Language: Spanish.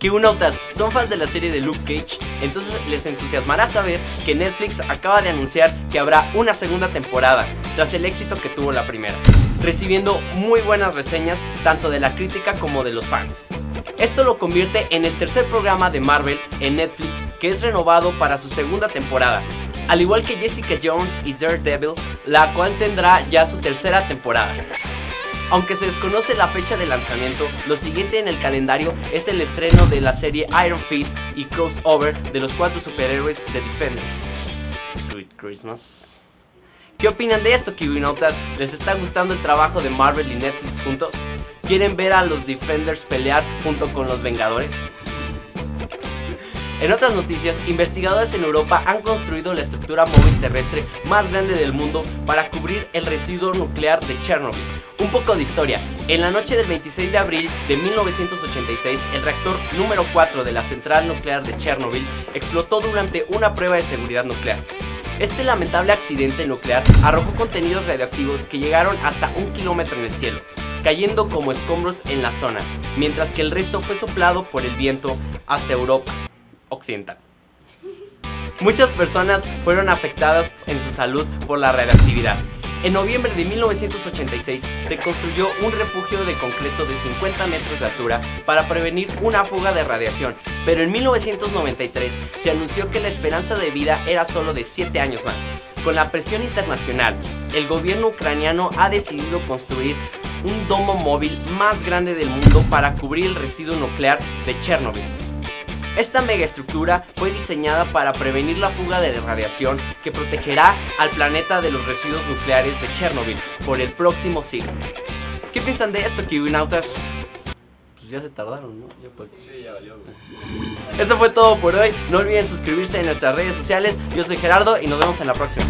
Kiwinautas, ¿son fans de la serie de Luke Cage? Entonces les entusiasmará saber que Netflix acaba de anunciar que habrá una segunda temporada, tras el éxito que tuvo la primera, recibiendo muy buenas reseñas tanto de la crítica como de los fans. Esto lo convierte en el tercer programa de Marvel en Netflix que es renovado para su segunda temporada, al igual que Jessica Jones y Daredevil, la cual tendrá ya su tercera temporada. Aunque se desconoce la fecha de lanzamiento, lo siguiente en el calendario es el estreno de la serie Iron Fist y crossover de los cuatro superhéroes de Defenders. Sweet Christmas. ¿Qué opinan de esto, Kiwinautas? ¿Les está gustando el trabajo de Marvel y Netflix juntos? ¿Quieren ver a los Defenders pelear junto con los Vengadores? En otras noticias, investigadores en Europa han construido la estructura móvil terrestre más grande del mundo para cubrir el residuo nuclear de Chernobyl. Un poco de historia. En la noche del 26 de abril de 1986, el reactor número 4 de la central nuclear de Chernobyl explotó durante una prueba de seguridad nuclear. Este lamentable accidente nuclear arrojó contenidos radioactivos que llegaron hasta un kilómetro en el cielo, cayendo como escombros en la zona, mientras que el resto fue soplado por el viento hasta Europa occidental. Muchas personas fueron afectadas en su salud por la radioactividad. En noviembre de 1986 se construyó un refugio de concreto de 50 metros de altura para prevenir una fuga de radiación, pero en 1993 se anunció que la esperanza de vida era solo de 7 años más. Con la presión internacional, el gobierno ucraniano ha decidido construir un domo móvil más grande del mundo para cubrir el residuo nuclear de Chernobyl. Esta megaestructura fue diseñada para prevenir la fuga de radiación que protegerá al planeta de los residuos nucleares de Chernobyl por el próximo siglo. ¿Qué piensan de esto, Kiwinautas? Pues ya se tardaron, ¿no? Ya pues. Sí, ya valió. Esto fue todo por hoy. No olviden suscribirse en nuestras redes sociales. Yo soy Gerardo y nos vemos en la próxima.